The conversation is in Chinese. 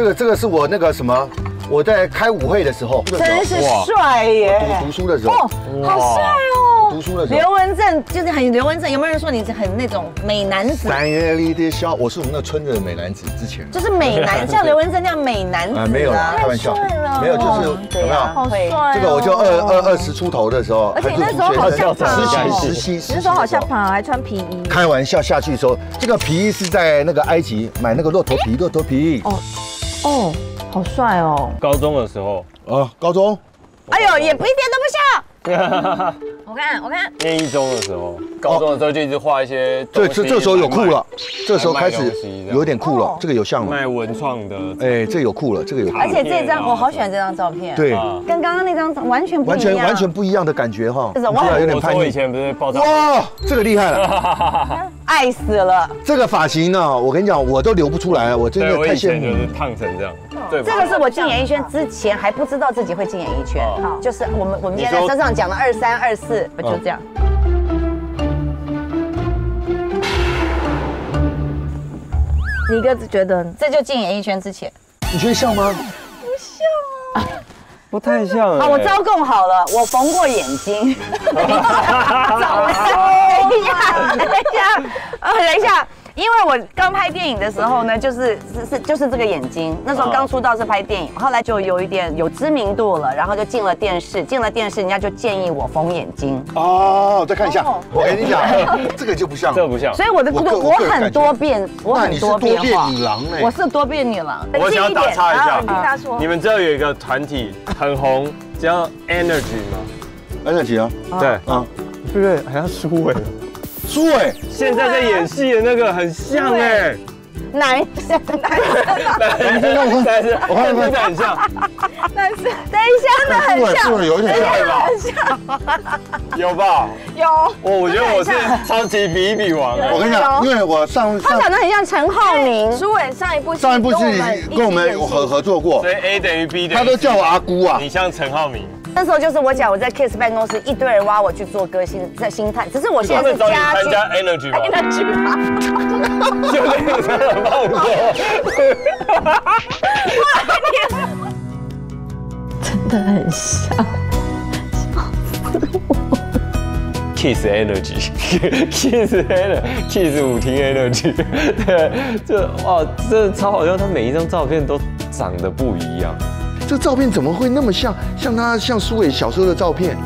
这个这个是我那个什么，我在开舞会的时候，真是帅耶！读读书的时候，好帅哦！读书的时候。刘文正就是很刘文正，有没有人说你是很那种美男子？三月里的笑，我是我们那村子的美男子之前。就是美男，像刘文正那样美男子啊，没有啦，开玩笑，没有，就是有没有？好帅！这个我就二二二十出头的时候，而且那时候好像实习实习，那时候好像胖，还穿皮衣。开玩笑下去的时候，这个皮衣是在那个埃及买那个骆驼皮，骆驼皮。哦哦，好帅哦！高中的时候啊，高中。哎呦，也不一点都不像。我看，我看，念一中的时候，高中的时候就一直画一些。对这这时候有酷了，这时候开始有点酷了，这个有像了。卖文创的，哎，这有酷了，这个有。而且这张我好喜欢这张照片，对，跟刚刚那张完全完全完全不一样的感觉哈。有点叛逆。以前不是爆炸。哇，这个厉害了，爱死了。这个发型呢，我跟你讲，我都留不出来，我真的太羡慕。就是烫成这样。对，这个是我进演艺圈之前还不知道自己会进演艺圈，好，就是我们我们今天在车上讲的二三二四，就这样。你哥觉得这就进演艺圈之前，你觉得像吗？不像啊，不太像。啊，我招供好了，我缝过眼睛。等一下，等一下，啊，等一下。因为我刚拍电影的时候呢，就是是是就是这个眼睛，那时候刚出道是拍电影，后来就有一点有知名度了，然后就进了电视，进了电视，人家就建议我缝眼睛。哦，再看一下，我跟你讲，这个就不像，这个不像。所以我的我我很多变，我很多变女郎呢。我是多变女郎。我想要打岔一下，听他说，你们知道有一个团体很红，叫 Energy 吗？Energy 啊，对啊，对不对？还要苏伟。苏伟现在在演戏的那个很像哎，男生男生男生，我看真的很像，男生等一下，真的很像，有点像吧？有吧？有。我我觉得我是超级比比王。我跟你讲，因为我上他长得很像陈浩民，苏伟上一部上一部戏跟我们合合作过，所以 A 等于 B 他都叫我阿姑啊。你像陈浩民。那时候就是我讲我在 Kiss 办公室，一堆人挖我去做歌星，在星探。只是我现在是加参加 Energy 吗？Energy 吗？就那个真的棒过。真的很像，笑死我。Kiss Energy，Kiss Energy，Kiss 舞厅 Energy，对，这哇，这超好笑，他每一张照片都长得不一样。这照片怎么会那么像？像他像苏伟小时候的照片。